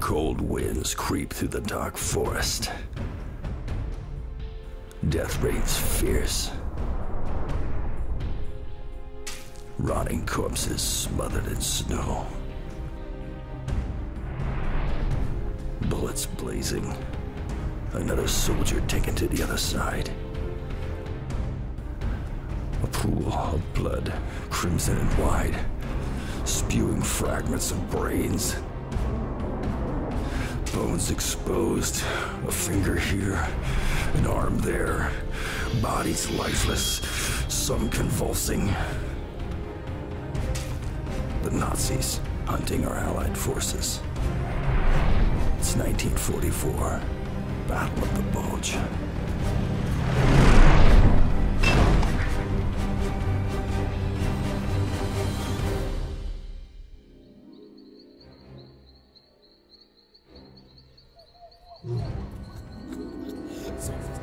Cold winds creep through the dark forest. Death reigns fierce. Rotting corpses smothered in snow. Bullets blazing. Another soldier taken to the other side. A pool of blood, crimson and wide, spewing fragments of brains. Bones exposed, a finger here, an arm there, bodies lifeless, some convulsing. The Nazis hunting our Allied forces. It's 1944, Battle of the Bulge. Surface.